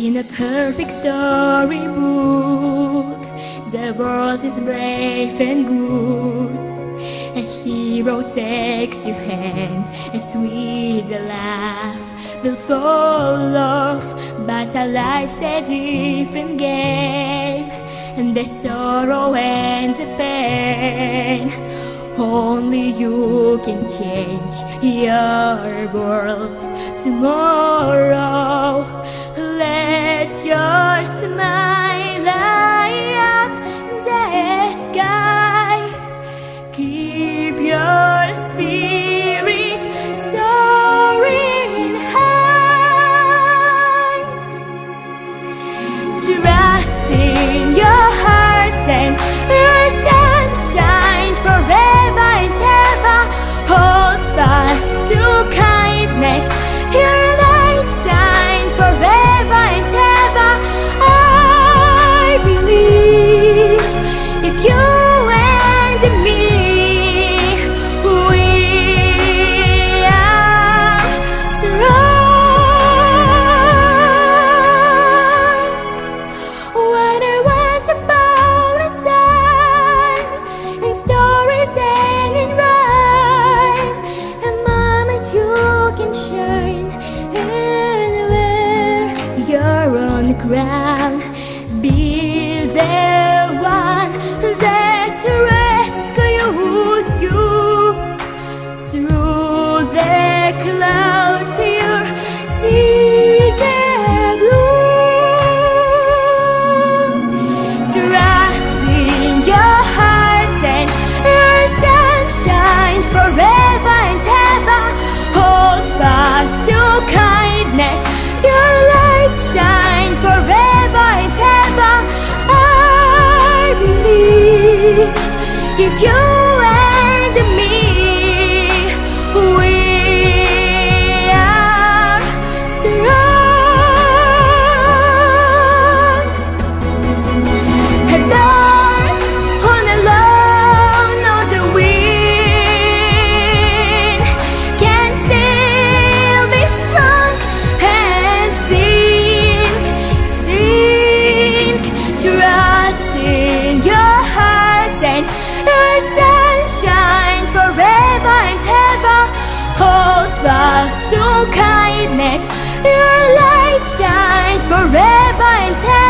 In a perfect storybook, the world is brave and good. A hero takes your hand, a sweet laugh will fall off. But our life's a different game, and the sorrow and the pain. Only you can change your world tomorrow. sky. cry. If you darkness, your light shines forever and ever.